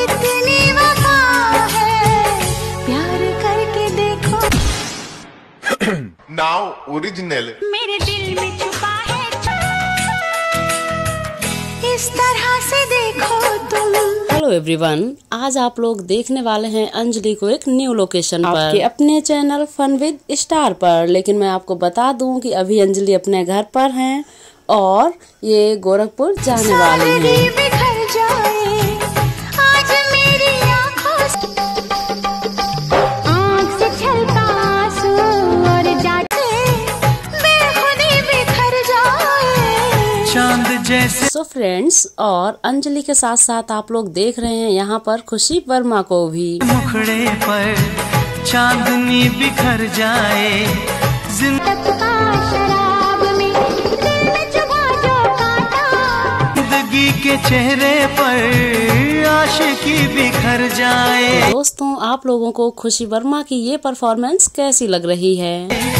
कितनी वफा है प्यार करके देखो। Now मेरे दिल में छुपा है इस तरह से देखो तुम। हेलो एवरीवन आज आप लोग देखने वाले हैं अंजलि को एक न्यू लोकेशन पर। आपके अपने चैनल फन विद स्टार पर। लेकिन मैं आपको बता दूँ कि अभी अंजलि अपने घर पर हैं और ये गोरखपुर जाने वाली हैं। चाँद जैसे। सो so फ्रेंड्स और अंजलि के साथ साथ आप लोग देख रहे हैं यहाँ पर खुशी वर्मा को भी। मुखड़े पर चांदनी बिखर जाए। टपका शराब में दिल में चुभा जो कांटा। ज़िंदगी के चेहरे पर आशिकी बिखर जाए। दोस्तों आप लोगों को खुशी वर्मा की ये परफॉर्मेंस कैसी लग रही है?